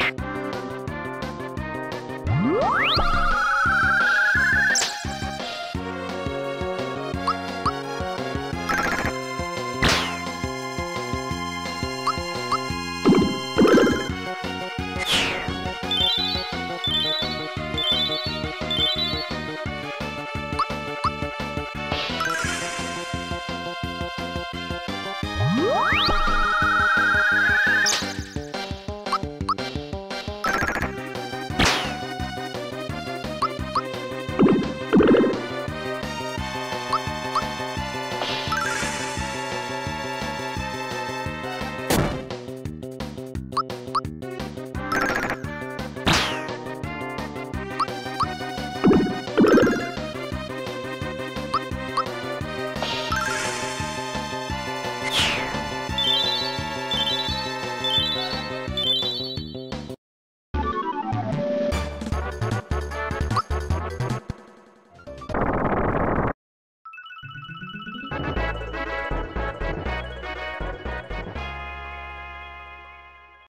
you